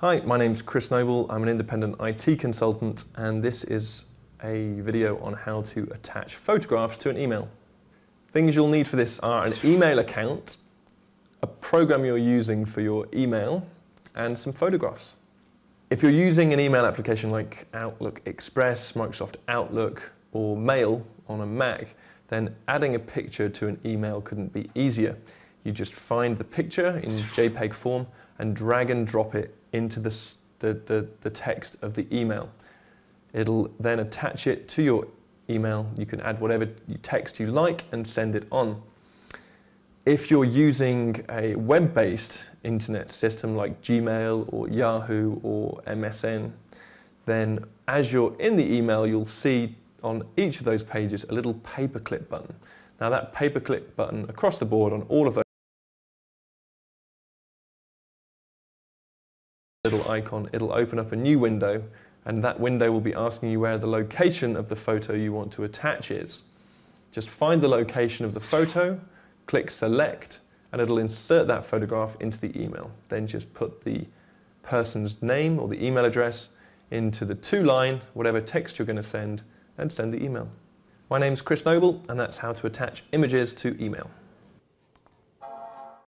Hi, my name's Chris Noble. I'm an independent IT consultant, and this is a video on how to attach photographs to an email. Things you'll need for this are an email account, a program you're using for your email, and some photographs. If you're using an email application like Outlook Express, Microsoft Outlook, or Mail on a Mac, then adding a picture to an email couldn't be easier. You just find the picture in JPEG form and drag and drop it into the, the, the, the text of the email. It'll then attach it to your email. You can add whatever text you like and send it on. If you're using a web-based internet system like Gmail or Yahoo or MSN, then as you're in the email, you'll see on each of those pages a little paperclip button. Now that paperclip button across the board on all of those little icon, it'll open up a new window and that window will be asking you where the location of the photo you want to attach is. Just find the location of the photo, click select, and it'll insert that photograph into the email. Then just put the person's name or the email address into the to line, whatever text you're going to send, and send the email. My name's Chris Noble, and that's how to attach images to email.